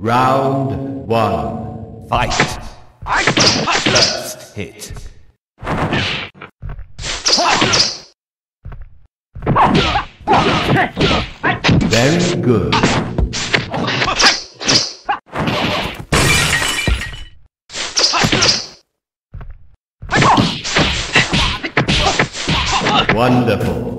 Round one. Fight. I First hit. Very good. Wonderful.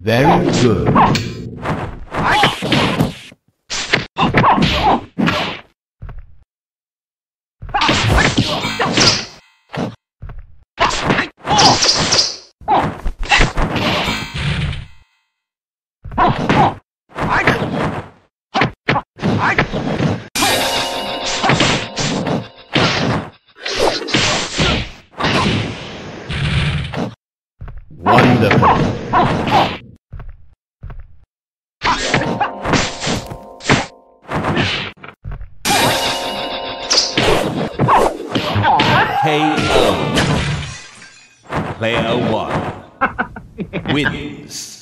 Very good. Wonderful. KO. Player one wins.